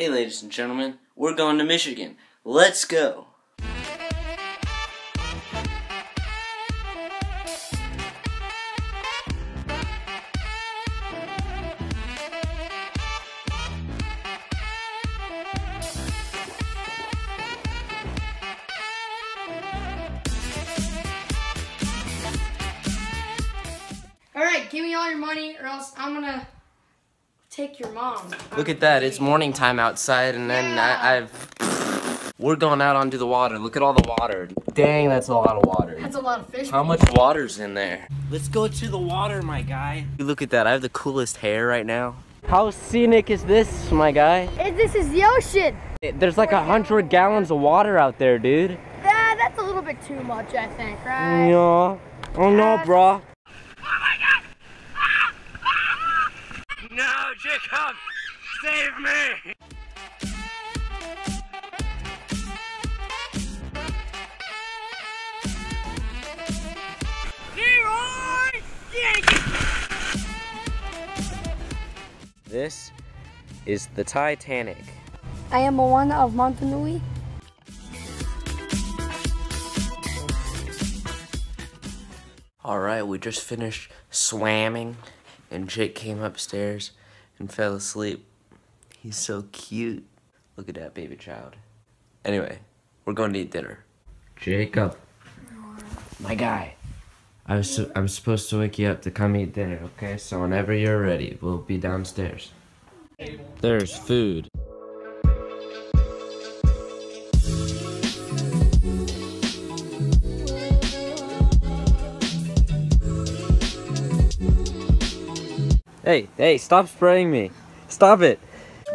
Hey, ladies and gentlemen, we're going to Michigan. Let's go. All right, give me all your money, or else I'm gonna take your mom. Look at that. It's morning time outside, and then I, I've. We're going out onto the water. Look at all the water. Dang, that's a lot of water. That's a lot of fish. How much water's in there? Let's go to the water, my guy. Look at that. I have the coolest hair right now. How scenic is this, my guy? Eh, this is the ocean. There's like a hundred gallons of water out there, dude. Yeah, that's a little bit too much, I think, right? Yeah. Oh no, bruh. No, Jacob! Save me! This is the Titanic. I am Moana of Motunui. Alright, we just finished swamming, and Jake came upstairs and fell asleep. He's so cute. Look at that baby child. Anyway, we're going to eat dinner. Jacob. My guy. I was su- I'm supposed to wake you up to come eat dinner, okay? So whenever you're ready, we'll be downstairs. There's food. Hey, hey, stop spraying me. Stop it.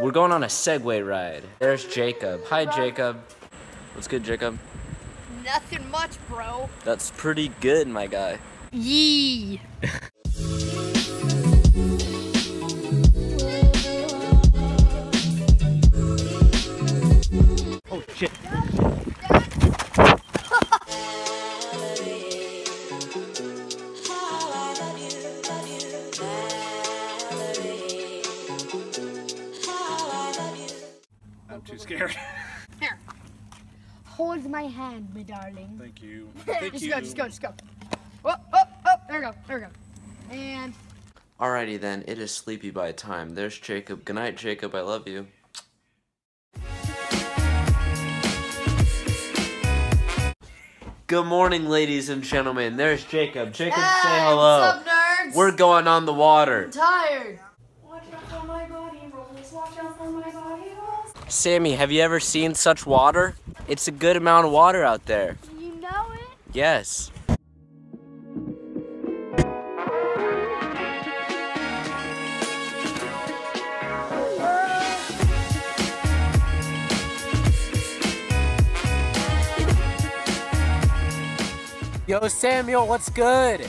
We're going on a Segway ride. There's Jacob. Hi, Jacob. What's good, Jacob? Nothing much, bro. That's pretty good, my guy. Yee. Hold my hand, my darling. Thank you. Thank Just you. go, just go, just go. Oh, oh, oh, there we go, there we go. And Alrighty then, it is sleepy by time. There's Jacob. Good night, Jacob. I love you. Good morning, ladies and gentlemen. There's Jacob. Jacob, say hello. What's up, nerds? We're going on the water. I'm tired. Sammy, have you ever seen such water? It's a good amount of water out there. You know it? Yes. Yo, Samuel, what's good?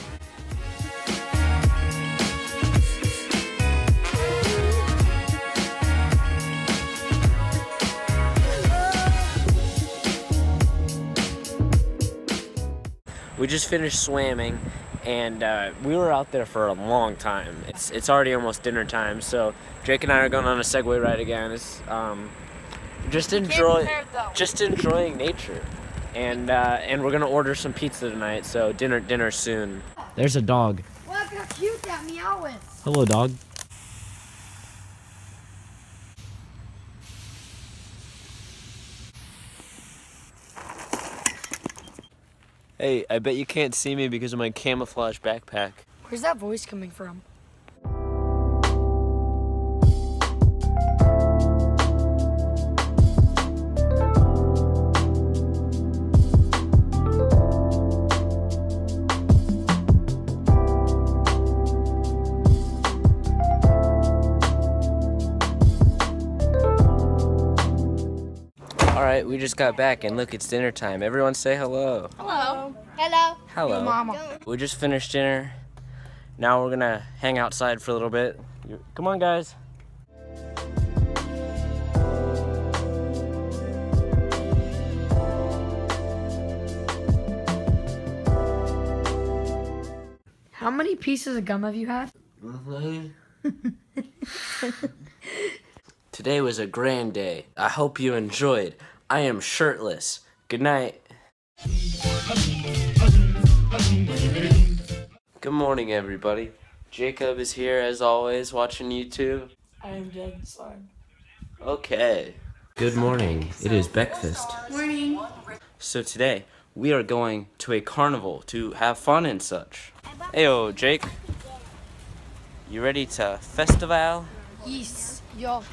We just finished swimming, and uh, we were out there for a long time. It's it's already almost dinner time, so Jake and I are going on a Segway ride again. It's um, just enjoy, just enjoying nature, and uh, and we're gonna order some pizza tonight. So dinner dinner soon. There's a dog. Look how cute that meow is. Hello, dog. Hey, I bet you can't see me because of my camouflage backpack. Where's that voice coming from? All right, we just got back and look, it's dinner time. Everyone say hello. Hello. Hello. Hello. Mama. We just finished dinner. Now we're gonna hang outside for a little bit. Come on, guys. How many pieces of gum have you had? Today was a grand day. I hope you enjoyed. I am shirtless. Good night. Good morning, everybody. Jacob is here as always watching YouTube. I am dead slime. Okay. Good morning. It is breakfast. Morning. So today we are going to a carnival to have fun and such. Heyo, Jake. You ready to festival? Yes. Yo.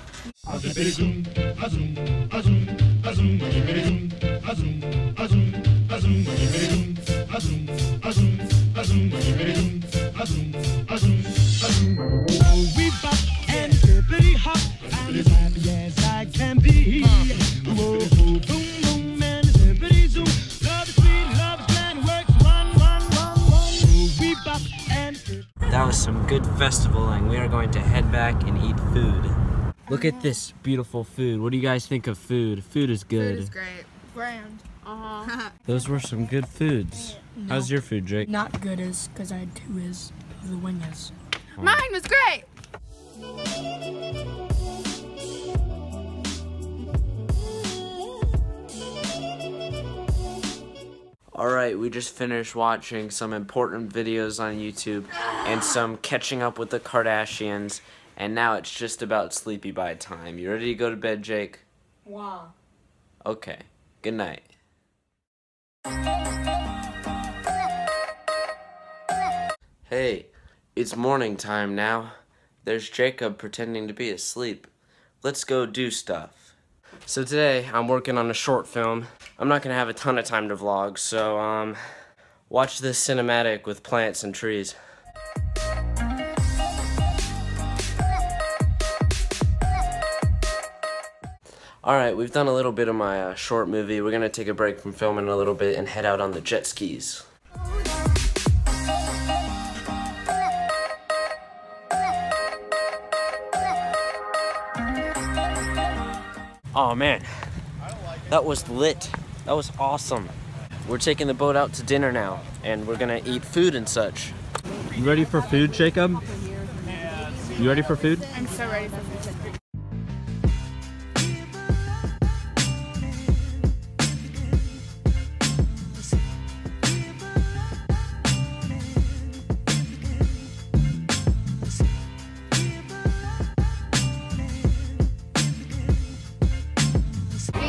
Was and. We are going to head back and eat food. Look at this beautiful food. What do you guys think of food? Food is good. Food is great. Grand. Uh-huh. Those were some good foods. How's your food, Jake? Not good as, because I had two is the wing is. Mine was great. Alright, we just finished watching some important videos on YouTube and some catching up with the Kardashians, and now it's just about sleepy by time. You ready to go to bed, Jake? Wow. Okay. Good night. Hey, it's morning time now. There's Jacob pretending to be asleep. Let's go do stuff. So today I'm working on a short film. I'm not gonna have a ton of time to vlog, so um, watch this cinematic with plants and trees. Alright, we've done a little bit of my uh, short movie. We're gonna take a break from filming a little bit and head out on the jet skis. Oh man, that was lit. That was awesome. We're taking the boat out to dinner now, and we're gonna eat food and such. You ready for food, Jacob? You ready for food? I'm so ready for food.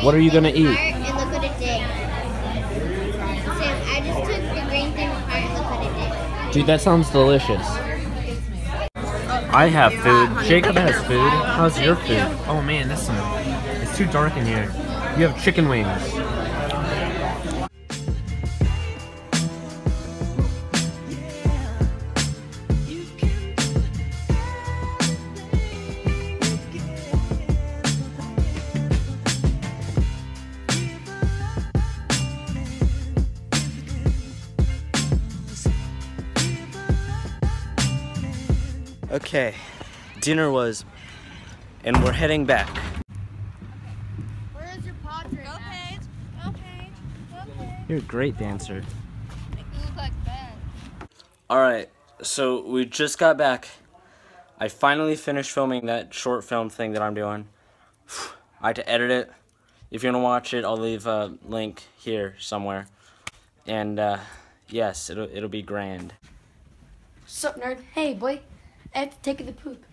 What are you gonna eat? And look what it did. Sam, I just took the green thing apart and look what it did. Dude, that sounds delicious. I have food. Jacob has food. How's your food? Oh man, this one. It's too dark in here. You have chicken wings. Okay, dinner was, and we're heading back. Where is your Padre? Go Paige. Go Paige. Go Paige. You're a great dancer. You look like Ben. Alright, so we just got back. I finally finished filming that short film thing that I'm doing. I had to edit it. If you want to watch it, I'll leave a link here somewhere. And uh, yes, it'll, it'll be grand. Sup, nerd? Hey, boy. I have to take the poop.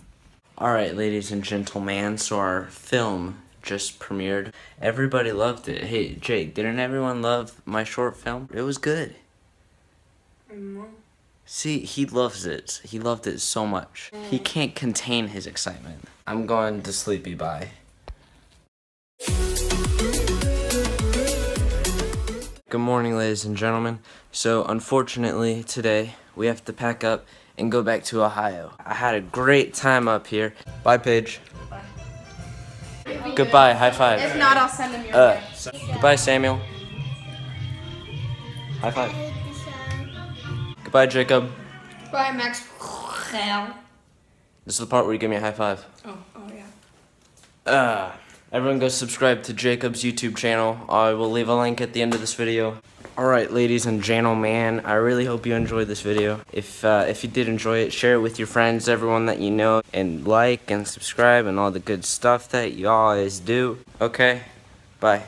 Alright, ladies and gentlemen, so our film just premiered. Everybody loved it. Hey, Jake, didn't everyone love my short film? It was good. Mm-hmm. See, he loves it. He loved it so much. He mm. can't contain his excitement. I'm going to sleepy bye. Good morning, ladies and gentlemen. So, unfortunately, today we have to pack up and go back to Ohio. I had a great time up here. Bye, Paige. Goodbye. High five. If not, I'll send him your Uh, way. goodbye, Samuel. High five. Goodbye, Jacob. Bye, Max. This is the part where you give me a high five. Oh, oh yeah. Uh, everyone go subscribe to Jacob's YouTube channel. I will leave a link at the end of this video. Alright, ladies and gentlemen, I really hope you enjoyed this video. If, uh, if you did enjoy it, share it with your friends, everyone that you know, and like and subscribe and all the good stuff that you always do. Okay, bye.